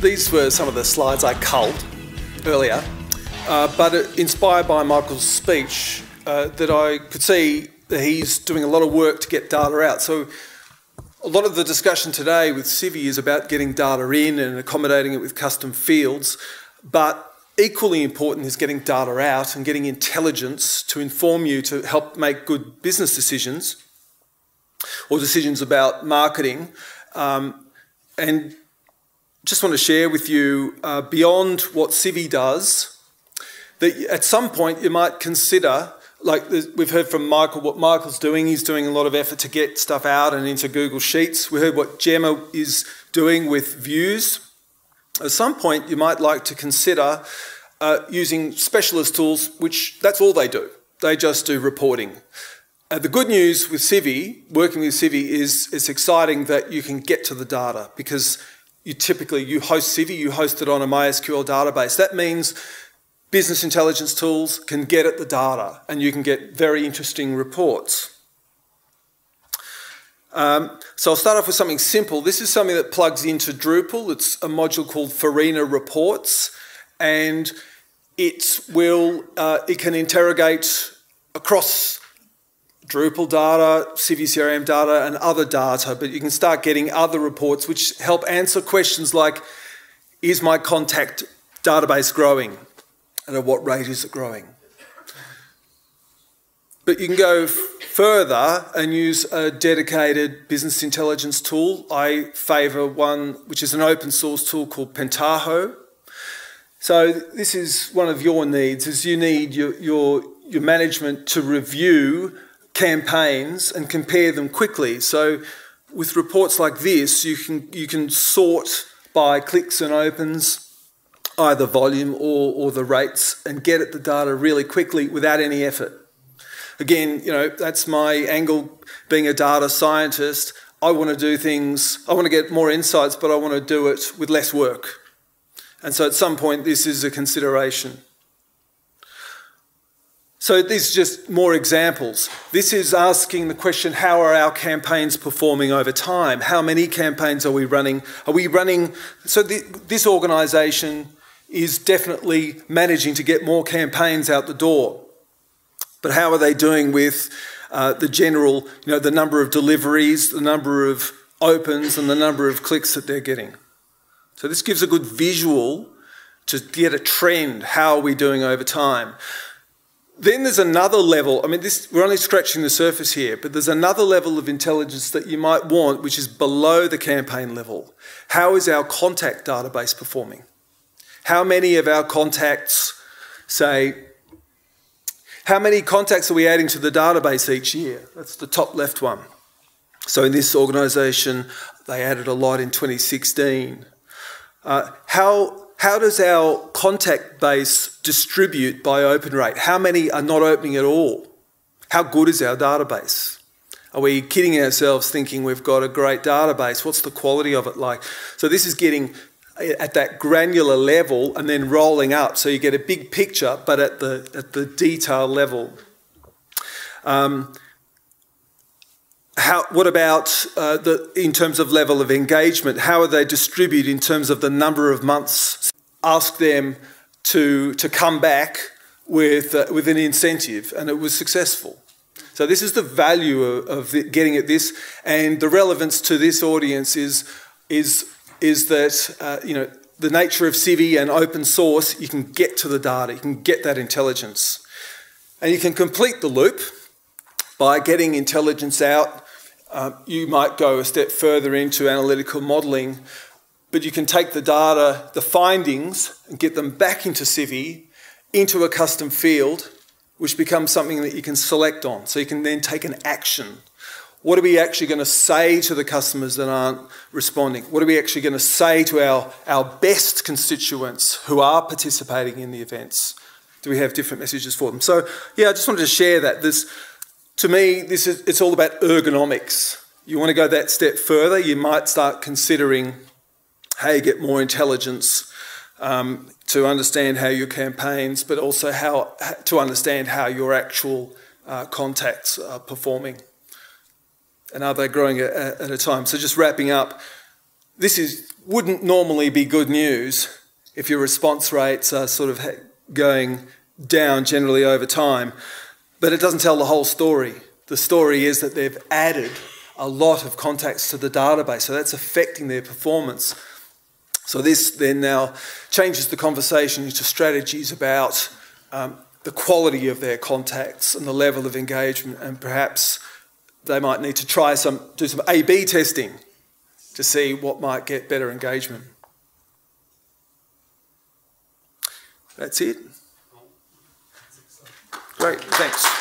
these were some of the slides I culled earlier, uh, but inspired by Michael's speech, uh, that I could see that he's doing a lot of work to get data out. So a lot of the discussion today with Civi is about getting data in and accommodating it with custom fields, but equally important is getting data out and getting intelligence to inform you to help make good business decisions or decisions about marketing. Um, and just want to share with you uh, beyond what Civi does, that at some point you might consider like we've heard from Michael what Michael's doing. He's doing a lot of effort to get stuff out and into Google Sheets. We heard what Gemma is doing with views. At some point, you might like to consider uh, using specialist tools, which that's all they do. They just do reporting. Uh, the good news with Civi, working with Civi, is it's exciting that you can get to the data because you typically you host Civi, you host it on a MySQL database. That means business intelligence tools can get at the data and you can get very interesting reports. Um, so I'll start off with something simple. This is something that plugs into Drupal. It's a module called Forena Reports, and it will uh, it can interrogate across Drupal data, CiviCRM data, and other data. But you can start getting other reports which help answer questions like: Is my contact database growing? and at what rate is it growing. But you can go further and use a dedicated business intelligence tool. I favour one which is an open source tool called Pentaho. So this is one of your needs, is you need your, your, your management to review campaigns and compare them quickly. So with reports like this, you can, you can sort by clicks and opens, either volume or, or the rates and get at the data really quickly without any effort. Again, you know, that's my angle being a data scientist. I want to do things, I want to get more insights, but I want to do it with less work. And so at some point, this is a consideration. So these are just more examples. This is asking the question, how are our campaigns performing over time? How many campaigns are we running? Are we running, so the, this organisation is definitely managing to get more campaigns out the door. But how are they doing with uh, the general, you know, the number of deliveries, the number of opens, and the number of clicks that they're getting? So this gives a good visual to get a trend. How are we doing over time? Then there's another level. I mean, this, we're only scratching the surface here, but there's another level of intelligence that you might want, which is below the campaign level. How is our contact database performing? How many of our contacts say, how many contacts are we adding to the database each year? That's the top left one. So in this organisation, they added a lot in 2016. Uh, how, how does our contact base distribute by open rate? How many are not opening at all? How good is our database? Are we kidding ourselves thinking we've got a great database? What's the quality of it like? So this is getting at that granular level and then rolling up so you get a big picture but at the at the detail level um, how, what about uh, the, in terms of level of engagement? How are they distributed in terms of the number of months? Ask them to, to come back with, uh, with an incentive, and it was successful. So, this is the value of, of getting at this, and the relevance to this audience is, is is that uh, you know the nature of Civi and open source, you can get to the data, you can get that intelligence. And you can complete the loop by getting intelligence out. Uh, you might go a step further into analytical modelling, but you can take the data, the findings, and get them back into Civi, into a custom field, which becomes something that you can select on. So you can then take an action what are we actually going to say to the customers that aren't responding? What are we actually going to say to our, our best constituents who are participating in the events? Do we have different messages for them? So, yeah, I just wanted to share that. This, to me, this is, it's all about ergonomics. You want to go that step further, you might start considering how you get more intelligence um, to understand how your campaigns, but also how to understand how your actual uh, contacts are performing and are they growing at, at a time? So just wrapping up, this is wouldn't normally be good news if your response rates are sort of going down generally over time. But it doesn't tell the whole story. The story is that they've added a lot of contacts to the database, so that's affecting their performance. So this then now changes the conversation into strategies about um, the quality of their contacts and the level of engagement, and perhaps they might need to try some, do some A-B testing to see what might get better engagement. That's it. Great, thanks.